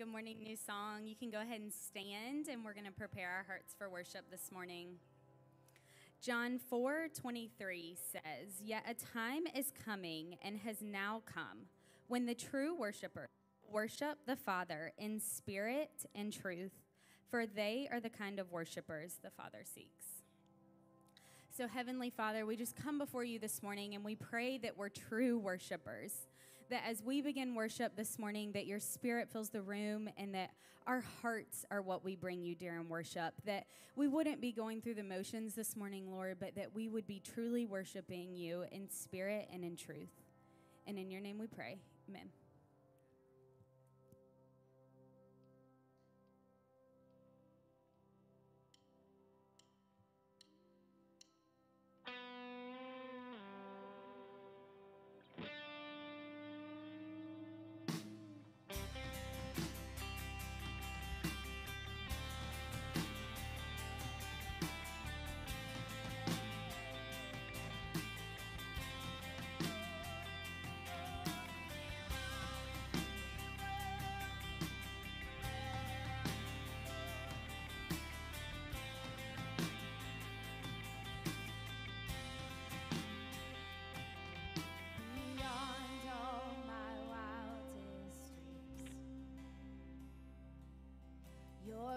Good morning, Newsong. You can go ahead and stand, and we're going to prepare our hearts for worship this morning. John 4 23 says, Yet a time is coming and has now come when the true worshiper worship the Father in spirit and truth, for they are the kind of worshipers the Father seeks. So, Heavenly Father, we just come before you this morning and we pray that we're true worshipers. That as we begin worship this morning, that your spirit fills the room and that our hearts are what we bring you during worship. That we wouldn't be going through the motions this morning, Lord, but that we would be truly worshiping you in spirit and in truth. And in your name we pray. Amen.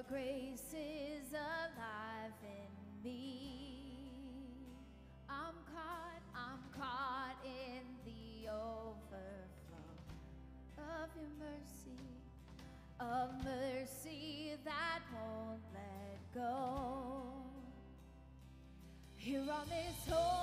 Your grace is alive in me. I'm caught, I'm caught in the overflow of your mercy, of mercy that won't let go. Here on this holy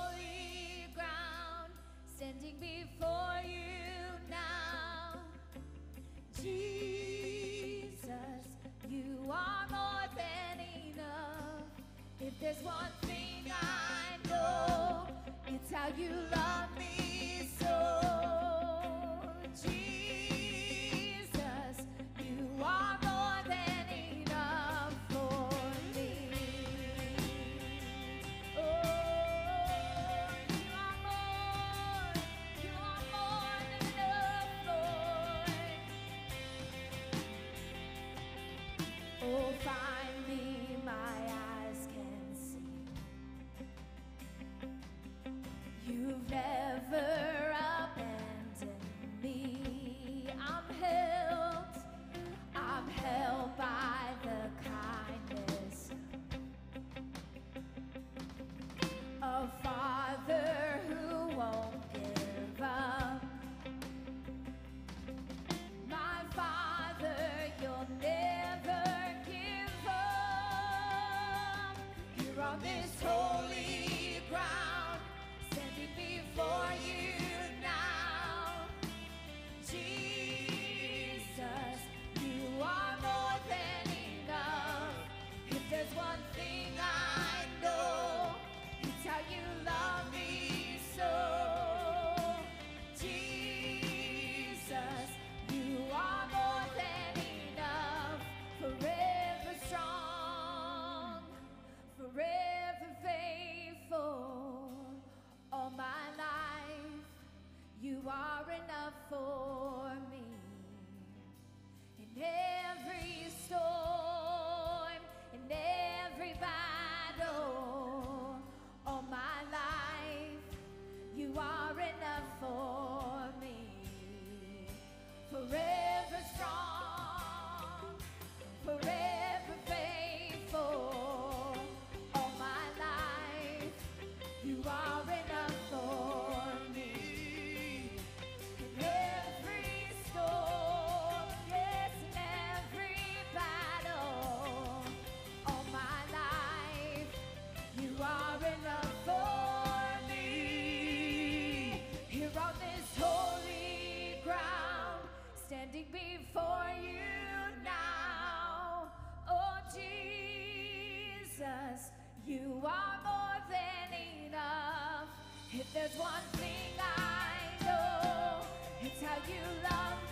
there's one thing I know, it's how you love me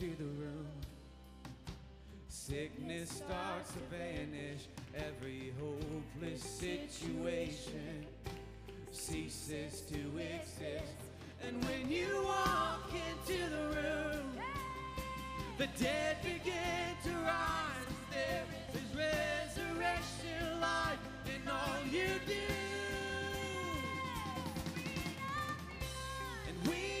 into the room. Sickness starts to vanish, every hopeless situation ceases to exist. And when you walk into the room, the dead begin to rise. There is resurrection life in all you do. And we